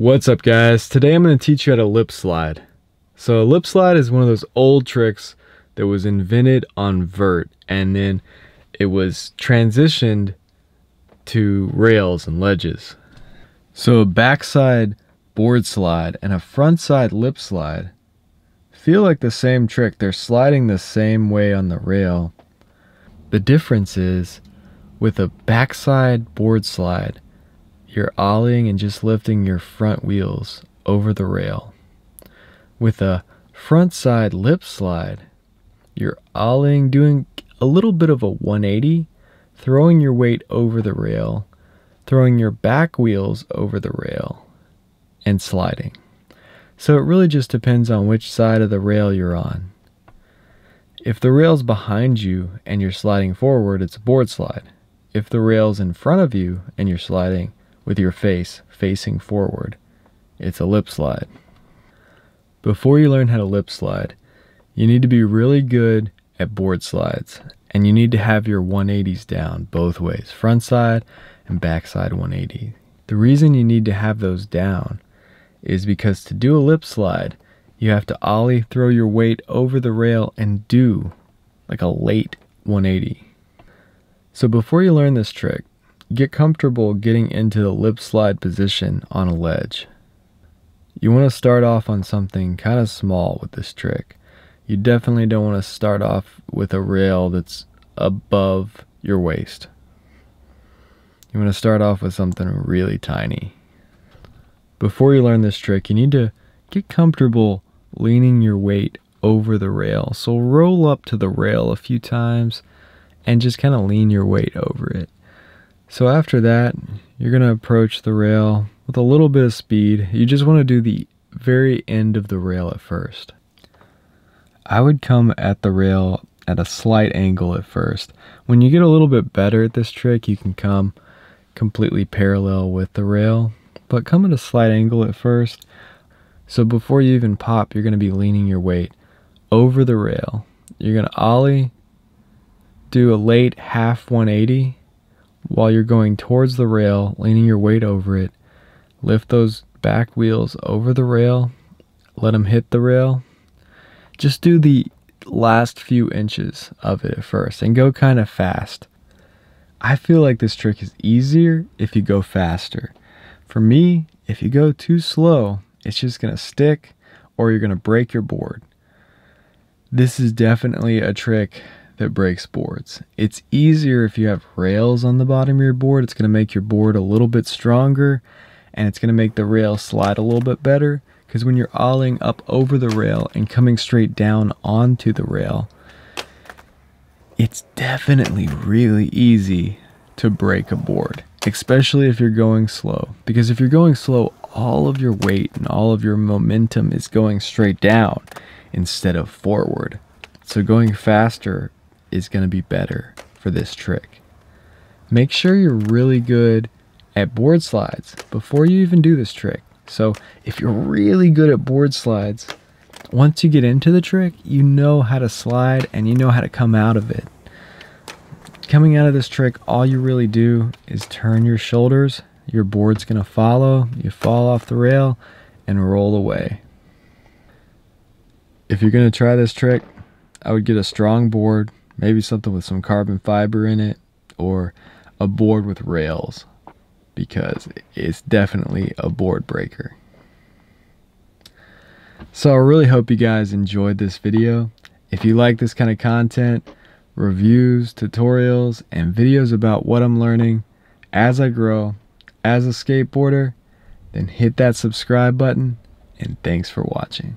What's up guys? Today I'm going to teach you how to lip slide. So a lip slide is one of those old tricks that was invented on vert and then it was transitioned to rails and ledges. So a backside board slide and a frontside lip slide feel like the same trick. They're sliding the same way on the rail. The difference is with a backside board slide, you're ollieing and just lifting your front wheels over the rail. With a front side lip slide, you're ollieing, doing a little bit of a 180, throwing your weight over the rail, throwing your back wheels over the rail, and sliding. So it really just depends on which side of the rail you're on. If the rail's behind you and you're sliding forward, it's a board slide. If the rail's in front of you and you're sliding with your face facing forward, it's a lip slide. Before you learn how to lip slide, you need to be really good at board slides and you need to have your 180s down both ways, front side and back side 180. The reason you need to have those down is because to do a lip slide, you have to ollie, throw your weight over the rail, and do like a late 180. So before you learn this trick, get comfortable getting into the lip slide position on a ledge. You want to start off on something kind of small with this trick. You definitely don't want to start off with a rail that's above your waist. You want to start off with something really tiny. Before you learn this trick, you need to get comfortable leaning your weight over the rail. So roll up to the rail a few times and just kind of lean your weight over it. So after that, you're going to approach the rail with a little bit of speed. You just want to do the very end of the rail at first. I would come at the rail at a slight angle at first. When you get a little bit better at this trick, you can come completely parallel with the rail but come at a slight angle at first. So before you even pop, you're going to be leaning your weight over the rail. You're going to ollie, do a late half 180 while you're going towards the rail, leaning your weight over it. Lift those back wheels over the rail, let them hit the rail. Just do the last few inches of it first and go kind of fast. I feel like this trick is easier if you go faster. For me, if you go too slow, it's just going to stick or you're going to break your board. This is definitely a trick that breaks boards. It's easier if you have rails on the bottom of your board. It's going to make your board a little bit stronger and it's going to make the rail slide a little bit better because when you're ollieing up over the rail and coming straight down onto the rail, it's definitely really easy to break a board especially if you're going slow. Because if you're going slow, all of your weight and all of your momentum is going straight down instead of forward. So going faster is going to be better for this trick. Make sure you're really good at board slides before you even do this trick. So if you're really good at board slides, once you get into the trick, you know how to slide and you know how to come out of it. Coming out of this trick, all you really do is turn your shoulders. Your board's going to follow. You fall off the rail and roll away. If you're going to try this trick, I would get a strong board, maybe something with some carbon fiber in it, or a board with rails, because it's definitely a board breaker. So I really hope you guys enjoyed this video. If you like this kind of content, reviews, tutorials, and videos about what I'm learning as I grow as a skateboarder, then hit that subscribe button and thanks for watching.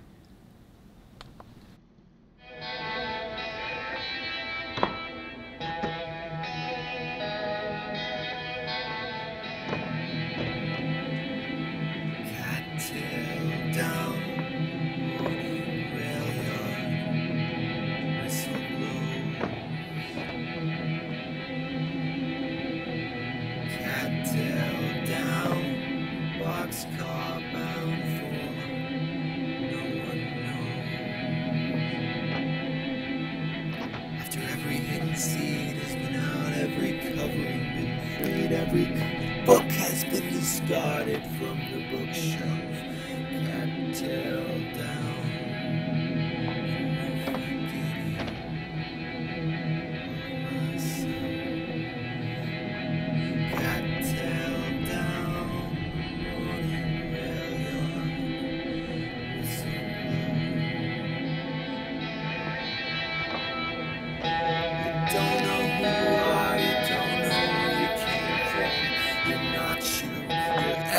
every hidden seed has been out, every covering been freed, every book has been discarded from the bookshelf. Can't tell.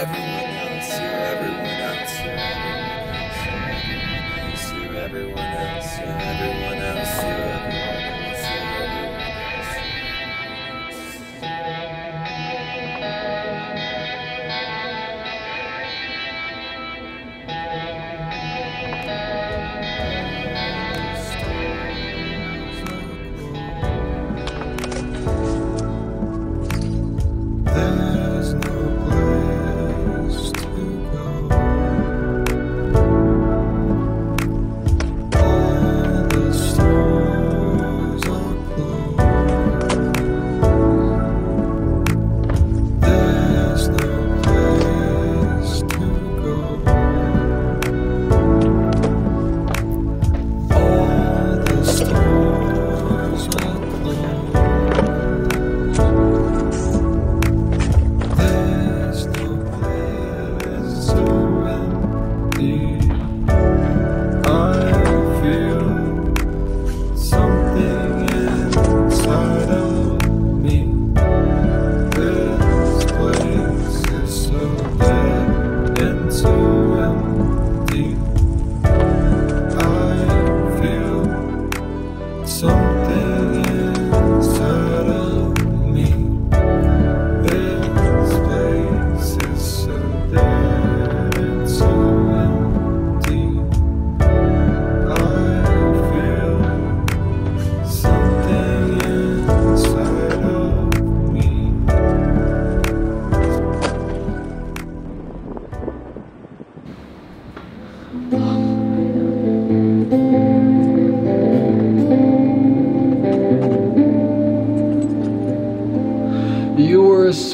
everyone else, you're everyone else, you're everyone else, you're everyone else, you're everyone else.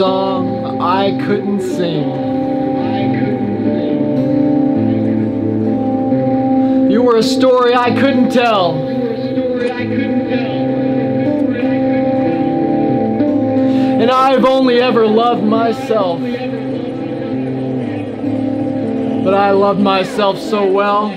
song I couldn't sing. You were a story I couldn't tell. And I've only ever loved myself. But I loved myself so well.